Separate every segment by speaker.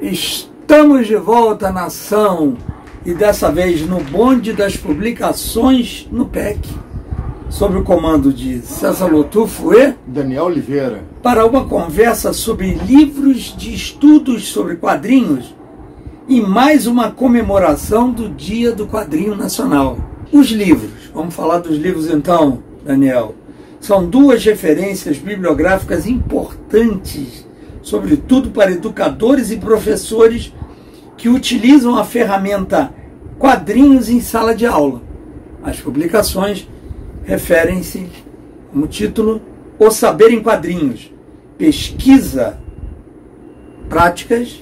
Speaker 1: Estamos de volta, nação, e dessa vez no bonde das publicações no PEC, sob o comando de César Lotufo e
Speaker 2: Daniel Oliveira,
Speaker 1: para uma conversa sobre livros de estudos sobre quadrinhos e mais uma comemoração do Dia do Quadrinho Nacional. Os livros, vamos falar dos livros então, Daniel. São duas referências bibliográficas importantes, sobretudo para educadores e professores que utilizam a ferramenta quadrinhos em sala de aula. As publicações referem-se como título O Saber em Quadrinhos, Pesquisa, Práticas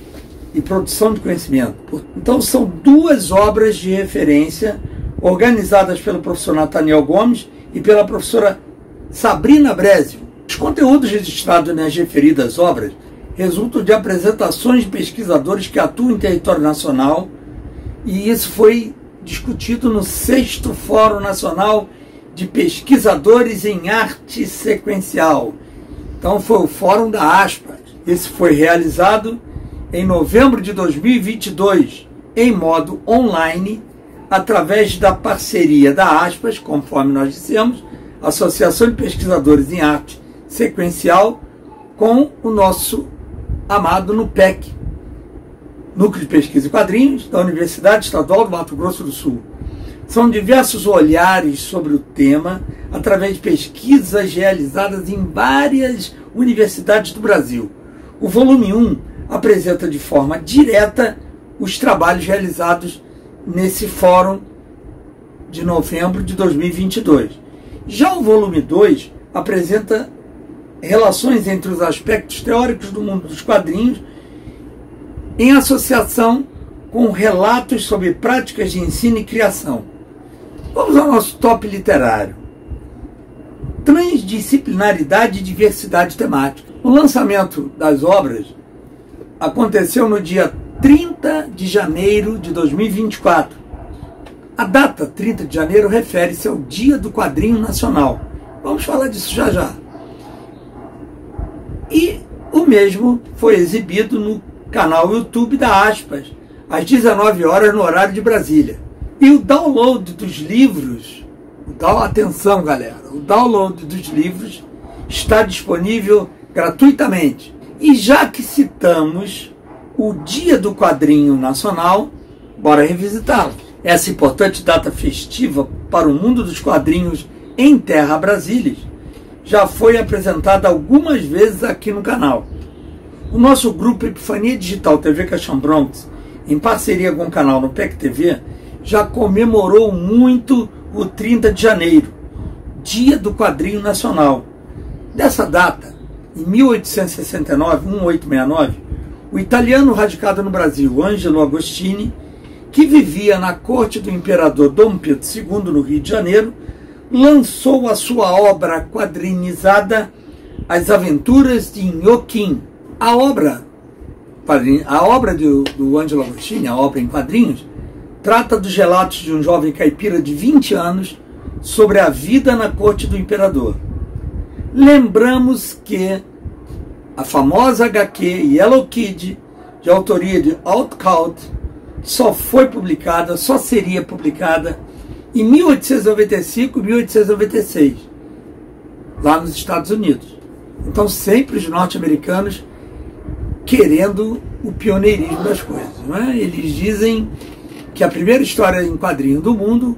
Speaker 1: e Produção de Conhecimento. Então são duas obras de referência organizadas pelo professor Nathaniel Gomes e pela professora Sabrina Brésio. Os conteúdos registrados nas referidas obras resultam de apresentações de pesquisadores que atuam em território nacional e isso foi discutido no sexto Fórum Nacional de Pesquisadores em Arte Sequencial. Então foi o Fórum da Aspas. Esse foi realizado em novembro de 2022, em modo online, através da parceria da Aspas, conforme nós dissemos, Associação de Pesquisadores em Arte Sequencial, com o nosso amado NUPEC, Núcleo de Pesquisa e Quadrinhos, da Universidade Estadual do Mato Grosso do Sul. São diversos olhares sobre o tema, através de pesquisas realizadas em várias universidades do Brasil. O volume 1 apresenta de forma direta os trabalhos realizados nesse fórum de novembro de 2022. Já o volume 2 apresenta relações entre os aspectos teóricos do mundo dos quadrinhos em associação com relatos sobre práticas de ensino e criação. Vamos ao nosso top literário. Transdisciplinaridade e diversidade temática. O lançamento das obras aconteceu no dia 30 de janeiro de 2024. A data 30 de janeiro refere-se ao Dia do Quadrinho Nacional. Vamos falar disso já já. Mesmo foi exibido no canal YouTube da Aspas, às 19 horas no horário de Brasília. E o download dos livros, atenção galera, o download dos livros está disponível gratuitamente. E já que citamos o Dia do Quadrinho Nacional, bora revisitá-lo. Essa importante data festiva para o mundo dos quadrinhos em Terra Brasília já foi apresentada algumas vezes aqui no canal. O nosso grupo Epifania Digital TV Caixão Bronx, em parceria com o canal no PEC TV, já comemorou muito o 30 de janeiro, Dia do Quadrinho Nacional. Dessa data, em 1869, 1869, o italiano radicado no Brasil, Angelo Agostini, que vivia na corte do imperador Dom Pedro II no Rio de Janeiro, lançou a sua obra quadrinizada As Aventuras de Inhoquim. A obra, a obra do, do Angelo Agostini, a obra em quadrinhos, trata dos relatos de um jovem caipira de 20 anos sobre a vida na corte do imperador. Lembramos que a famosa HQ Yellow Kid, de autoria de Outcalt, só foi publicada, só seria publicada em 1895 e 1896, lá nos Estados Unidos. Então, sempre os norte-americanos querendo o pioneirismo das coisas. É? Eles dizem que a primeira história em quadrinho do mundo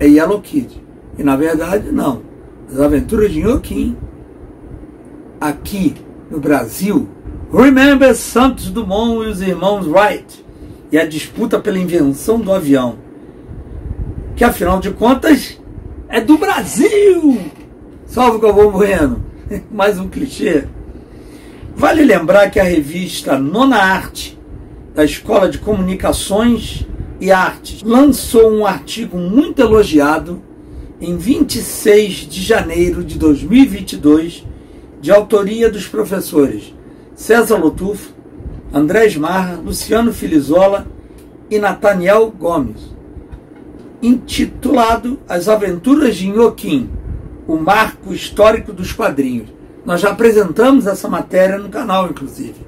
Speaker 1: é Yellow Kid. E, na verdade, não. As Aventuras de Joaquim, aqui no Brasil, Remember Santos Dumont e os irmãos Wright e a disputa pela invenção do avião que afinal de contas é do Brasil. Salve Galvão Bueno. Mais um clichê. Vale lembrar que a revista Nona Arte, da Escola de Comunicações e Artes, lançou um artigo muito elogiado em 26 de janeiro de 2022, de autoria dos professores César Lotufo, Andrés Marra, Luciano Filizola e Nathaniel Gomes intitulado As Aventuras de Inhoquim, o marco histórico dos quadrinhos. Nós já apresentamos essa matéria no canal, inclusive.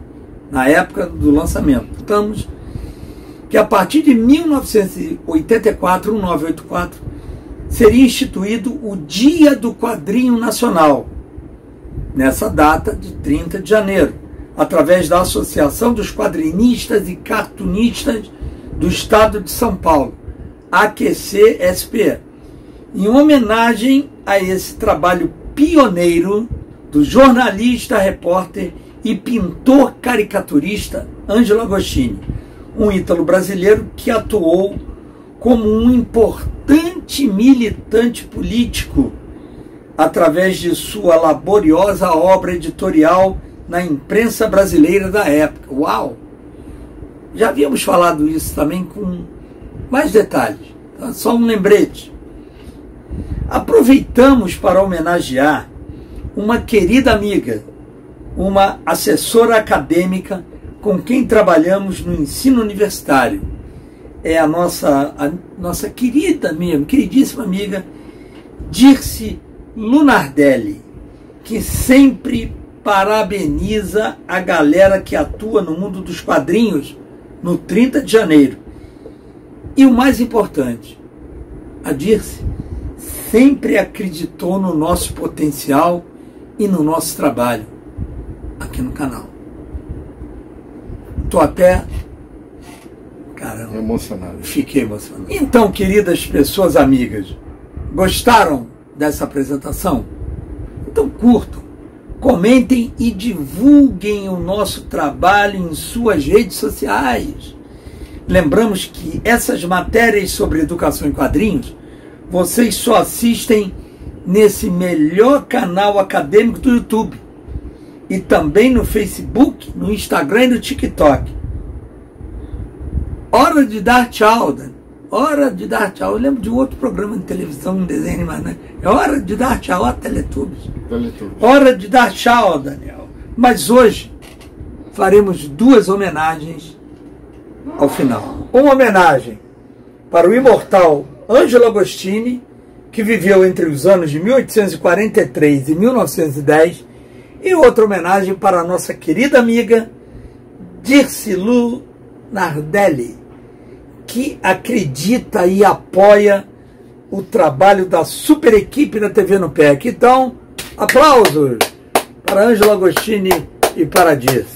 Speaker 1: na época do lançamento. Estamos que a partir de 1984, 1984, seria instituído o Dia do Quadrinho Nacional, nessa data de 30 de janeiro, através da Associação dos Quadrinistas e Cartunistas do Estado de São Paulo, AQC-SP, em homenagem a esse trabalho pioneiro do jornalista, repórter e pintor caricaturista Ângelo Agostini, um ítalo brasileiro que atuou como um importante militante político através de sua laboriosa obra editorial na imprensa brasileira da época. Uau! Já havíamos falado isso também com mais detalhes, só um lembrete. Aproveitamos para homenagear uma querida amiga, uma assessora acadêmica com quem trabalhamos no ensino universitário. É a nossa, a nossa querida mesmo, queridíssima amiga Dirce Lunardelli, que sempre parabeniza a galera que atua no mundo dos quadrinhos no 30 de janeiro. E o mais importante, a Dirce sempre acreditou no nosso potencial e no nosso trabalho aqui no canal. Tô até caramba,
Speaker 2: emocionado.
Speaker 1: Fiquei emocionado. Então, queridas pessoas amigas, gostaram dessa apresentação? Então curtam, comentem e divulguem o nosso trabalho em suas redes sociais. Lembramos que essas matérias sobre educação em quadrinhos vocês só assistem nesse melhor canal acadêmico do YouTube e também no Facebook, no Instagram e no TikTok. Hora de dar tchau, Dani. Hora de dar tchau. Eu lembro de outro programa de televisão, um desenho, mas né? é hora de dar tchau a Teletubbies.
Speaker 2: Teletubbies.
Speaker 1: Hora de dar tchau, Daniel. Mas hoje faremos duas homenagens ao final. Uma homenagem para o imortal Ângelo Agostini, que viveu entre os anos de 1843 e 1910, e outra homenagem para a nossa querida amiga Dircilu Nardelli, que acredita e apoia o trabalho da super equipe da TV no PEC. Então, aplausos para Ângelo Agostini e para Dirce.